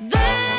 There